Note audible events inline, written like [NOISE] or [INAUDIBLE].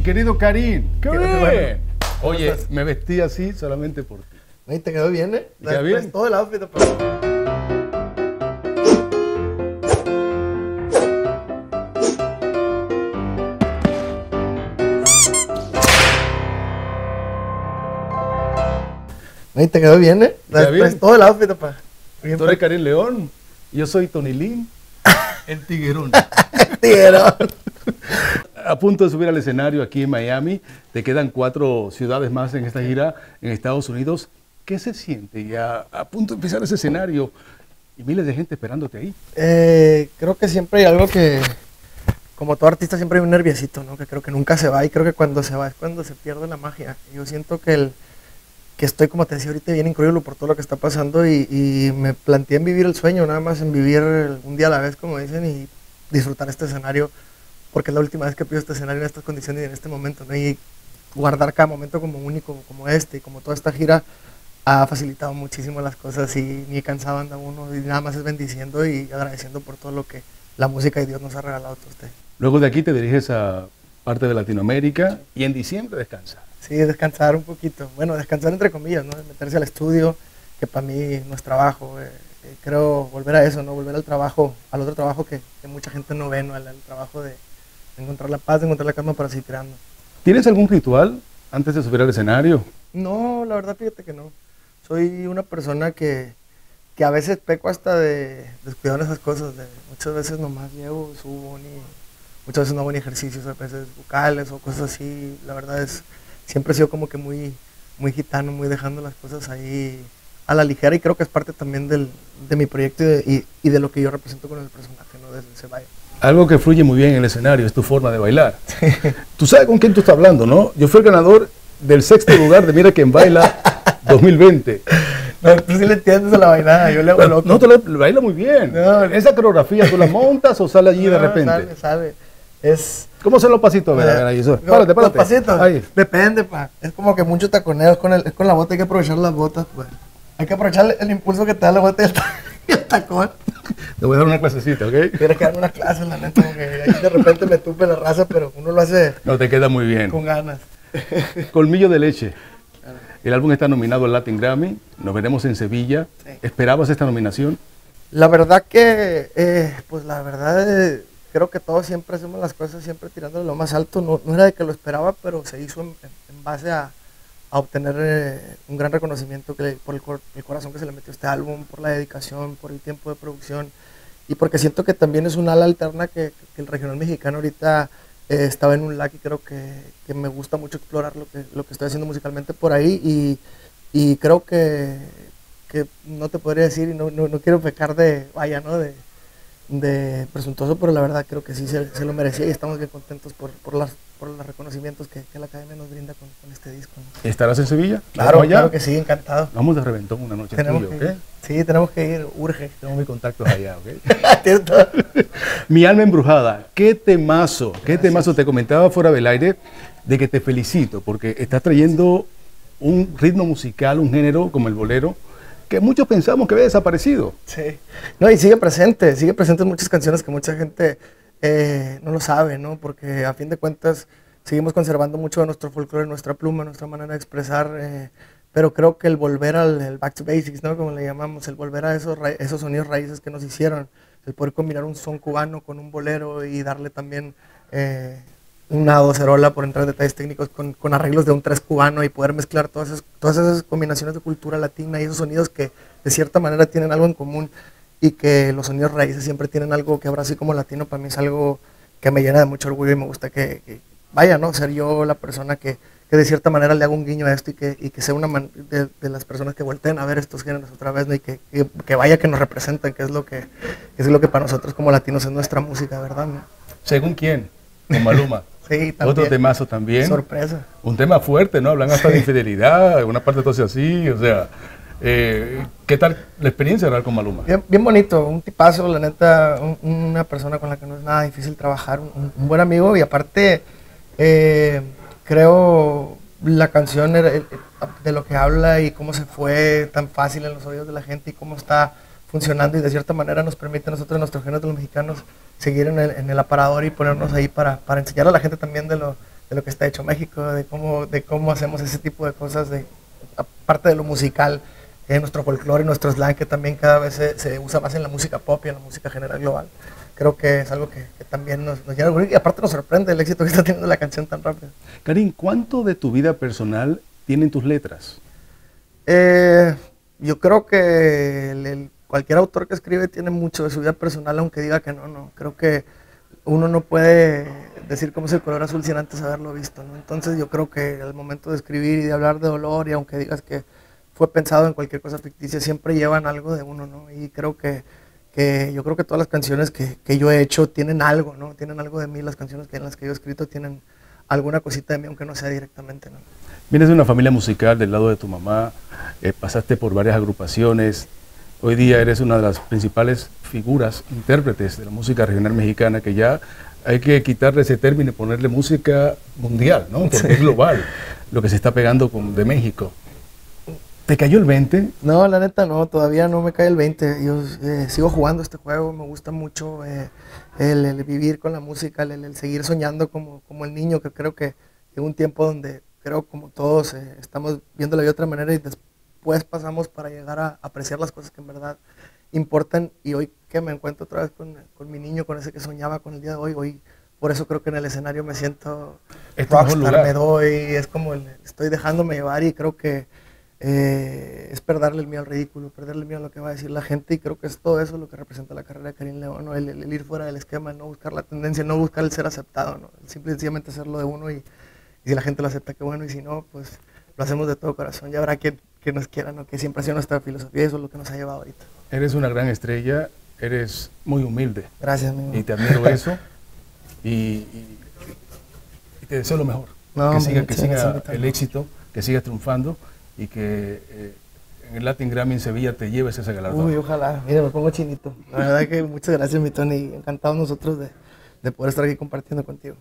Mi querido Karim, qué bueno. Oye, estás? me vestí así solamente por ti. Ahí te quedó bien, ¿eh? ¿Te queda bien? Todo el outfit. pero- Ahí te quedó bien, ¿eh? Traes- bien? todo el outfit, papá. Bien Tú eres Karim León, yo soy Tony Lin, el tiguerón. [LAUGHS] Tiguero. [LAUGHS] A punto de subir al escenario aquí en Miami, te quedan cuatro ciudades más en esta gira en Estados Unidos. ¿Qué se siente ya a punto de empezar ese escenario y miles de gente esperándote ahí? Eh, creo que siempre hay algo que, como todo artista, siempre hay un nerviosito, ¿no? Que creo que nunca se va y creo que cuando se va es cuando se pierde la magia. Yo siento que, el, que estoy, como te decía ahorita, bien increíble por todo lo que está pasando y, y me planteé en vivir el sueño, nada más en vivir un día a la vez, como dicen, y disfrutar este escenario, porque es la última vez que pido este escenario en estas condiciones y en este momento, ¿no? Y guardar cada momento como único, como este, y como toda esta gira ha facilitado muchísimo las cosas y ni cansado anda uno y nada más es bendiciendo y agradeciendo por todo lo que la música y Dios nos ha regalado a ustedes. Luego de aquí te diriges a parte de Latinoamérica y en diciembre descansas. Sí, descansar un poquito. Bueno, descansar entre comillas, ¿no? Meterse al estudio, que para mí no es trabajo. eh, eh, creo volver a eso, ¿no? Volver al trabajo, al otro trabajo que, que mucha gente no ve, ¿no? Al, al trabajo de, de encontrar la paz, de encontrar la calma para seguir creando. ¿Tienes algún ritual antes de subir al escenario? No, la verdad, fíjate que no. Soy una persona que, que a veces peco hasta de descuidar esas cosas. De, muchas veces nomás llego, subo, ni, muchas veces no hago ni ejercicios, a veces vocales o cosas así. La verdad es, siempre he sido como que muy, muy gitano, muy dejando las cosas ahí a la ligera y creo que es parte también del, de mi proyecto y de, y- y de lo que yo represento con el personaje, ¿no? Desde ese baile. Algo que fluye muy bien en el escenario es tu forma de bailar. Tú sabes con quién tú estás hablando, ¿no? Yo fui el ganador del sexto lugar de Mira quién baila 2020. No, tú sí le entiendes a la bailada, yo le hago loco. No, tú le- baila muy bien. No. ¿Esa coreografía tú la montas o sale allí de repente? Sale, sale. Es... ¿Cómo son los pasitos? A ver, a ver, ahí. eso. Los- Párate, los párate. pasitos. Ahí. Depende, pa. Es como que mucho taconeo. Es con, el, es con la bota, hay que aprovechar las botas, pues. Hay que aprovechar el, impulso que te da la bota y el, ta- [LAUGHS] y el tacón. Te voy a dar una clasecita, ¿ok? Tienes que darme una clase, la neta, porque ahí de repente me tupe la raza, pero uno lo hace No, te queda muy bien. con ganas. Colmillo de leche. El álbum está nominado al Latin Grammy. Nos veremos en Sevilla. Sí. ¿Esperabas esta nominación? La verdad que, eh, pues la verdad, eh, creo que todos siempre hacemos las cosas siempre tirándole lo más alto. No, no era de que lo esperaba, pero se hizo en base a, a obtener eh, un gran reconocimiento por el, cor- el corazón que se le metió este álbum, por la dedicación, por el tiempo de producción y porque siento que también es una ala alterna que, el regional mexicano ahorita eh, estaba en un lag y creo que, que me gusta mucho explorar lo que, lo que estoy haciendo musicalmente por ahí y, y creo que, que no te podría decir y no, no, no quiero pecar de, vaya, ¿no? De presuntuoso, pero la verdad creo que sí se, se lo merecía y estamos bien contentos por, por, las, por los reconocimientos que, que la Academia nos brinda con, con este disco. ¿no? ¿Estarás en Sevilla? Claro, claro que sí, encantado. Vamos de reventón una noche Tenemos tuyo, que ¿ok? ir. Sí, tenemos que ir, urge. Tengo mis contactos allá, ¿ok? [LAUGHS] [LAUGHS] Mi alma embrujada, qué temazo, qué temazo. Te comentaba fuera del aire de que te felicito porque estás trayendo un ritmo musical, un género como el bolero, que muchos pensamos que había desaparecido. Sí. No, y sigue presente, sigue presente en muchas canciones que mucha gente eh, no lo sabe, ¿no? Porque a fin de cuentas seguimos conservando mucho de nuestro folclore, nuestra pluma, nuestra manera de expresar, eh, pero creo que el volver al back to basics, ¿no? Como le llamamos, el volver a esos, esos sonidos raíces que nos hicieron, el poder combinar un son cubano con un bolero y darle también eh, una docerola por entrar en detalles técnicos con, con arreglos de un tres cubano y poder mezclar todas esas, todas esas combinaciones de cultura latina y esos sonidos que de cierta manera tienen algo en común y que los sonidos raíces siempre tienen algo que ahora así como latino para mí es algo que me llena de mucho orgullo y me gusta que, que vaya, ¿no? Ser yo la persona que, que de cierta manera le hago un guiño a esto y que, y que sea una man- de, de las personas que volteen a ver estos géneros otra vez, ¿no? Y que, que, vaya que nos representan, que es lo que, que es lo que para nosotros como latinos es nuestra música, ¿verdad? no? ¿Según quién? Con Maluma. [LAUGHS] Sí, también. Otro temazo también. Sorpresa. Un tema fuerte, ¿no? Hablan hasta de infidelidad, una parte entonces así, o sea, eh, ¿qué tal la experiencia de hablar con Maluma? Bien, bien bonito, un tipazo, la neta, un- una persona con la que no es nada difícil trabajar, un, un buen amigo y aparte eh, creo la canción eh, de lo que habla y cómo se fue tan fácil en los oídos de la gente y cómo está funcionando y de cierta manera nos permite a nosotros, nuestros géneros de los mexicanos, seguir en el, en el aparador y ponernos ahí para, para enseñar a la gente también de lo, de lo que está hecho México, de cómo, de cómo hacemos ese tipo de cosas, de, aparte de lo musical, eh, nuestro folclore y nuestro slang que también cada vez se, se, usa más en la música pop y en la música general global. Creo que es algo que, que también nos, nos llena y aparte nos sorprende el éxito que está teniendo la canción tan rápido. Karim, ¿cuánto de tu vida personal tienen tus letras? Eh, yo creo que el, el, cualquier autor que escribe tiene mucho de su vida personal, aunque diga que no, no. Creo que uno no puede decir cómo es el color azul sin antes haberlo visto. ¿no? Entonces yo creo que al momento de escribir y de hablar de dolor, y aunque digas que fue pensado en cualquier cosa ficticia, siempre llevan algo de uno, ¿no? Y creo que, que yo creo que todas las canciones que, que, yo he hecho tienen algo, ¿no? Tienen algo de mí, las canciones que en las que yo he escrito tienen alguna cosita de mí, aunque no sea directamente, ¿no? Vienes de una familia musical del lado de tu mamá, eh, pasaste por varias agrupaciones, hoy día eres una de las principales figuras, intérpretes de la música regional mexicana, que ya hay que quitarle ese término y ponerle música mundial, ¿no? Porque sí. es global lo que se está pegando con, de México. ¿Te cayó el 20? No, la neta no, todavía no me cae el 20. Yo eh, sigo jugando este juego, me gusta mucho eh, el, el, vivir con la música, el, el, seguir soñando como, como el niño, que creo que en un tiempo donde creo como todos eh, estamos viéndolo de otra manera y después pasamos para llegar a apreciar las cosas que en verdad importan. Y hoy que me encuentro otra vez con, con mi niño, con ese que soñaba con el día de hoy, hoy por eso creo que en el escenario me siento rockstar, me doy, es como el, estoy dejándome llevar y creo que eh, es perderle el miedo al ridículo, perderle el miedo a lo que va a decir la gente. Y creo que es todo eso lo que representa la carrera de Karim León, ¿no? el, el, ir fuera del esquema, no buscar la tendencia, no buscar el ser aceptado, ¿no? simple y sencillamente hacerlo de uno y, y, si la gente lo acepta, qué bueno, y si no, pues lo hacemos de todo corazón, ya habrá quien, que nos quiera, ¿no? que siempre ha sido nuestra filosofía eso es lo que nos ha llevado ahorita. Eres una gran estrella, eres muy humilde. Gracias, amigo. Y te admiro eso [LAUGHS] y, y, y, te deseo lo mejor. No, que siga, que siga el éxito, que sigas triunfando y que eh, en el Latin Grammy en Sevilla te lleves ese galardón. Uy, ojalá. Mira, me pongo chinito. La verdad que muchas gracias, mi Tony. Encantados nosotros de, de poder estar aquí compartiendo contigo.